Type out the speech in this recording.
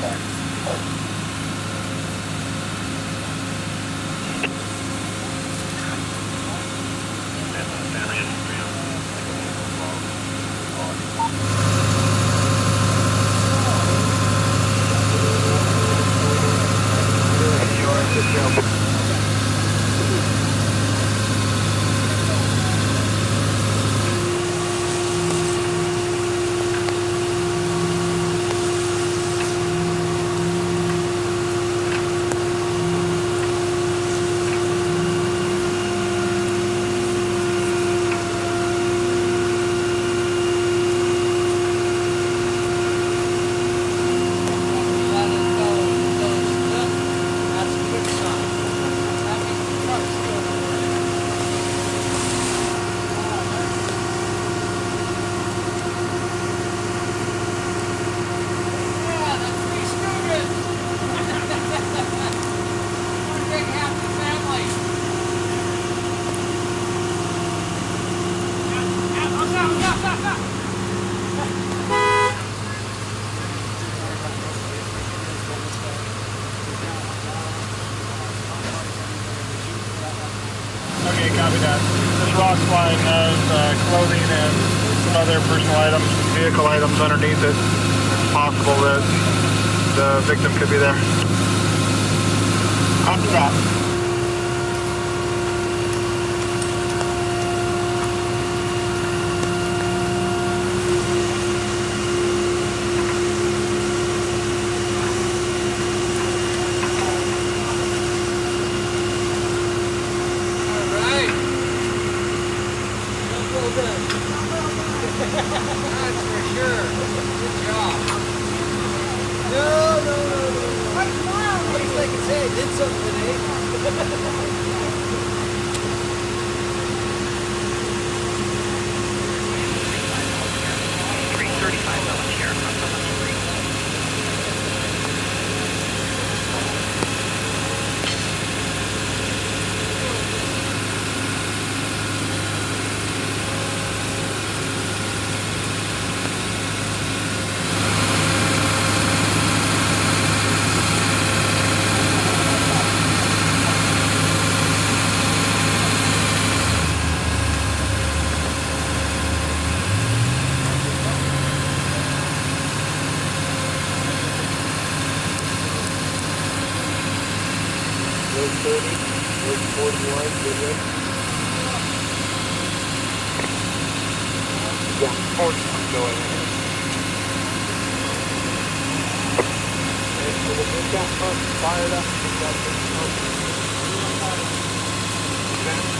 that. Copy that. This rock slide has uh, clothing and some other personal items, vehicle items underneath it. It's possible that the victim could be there. Copy that. Did something today. Road 30, road 41, good way. Yeah, 41, go ahead. And so the big gas pump fired up, we got the pump.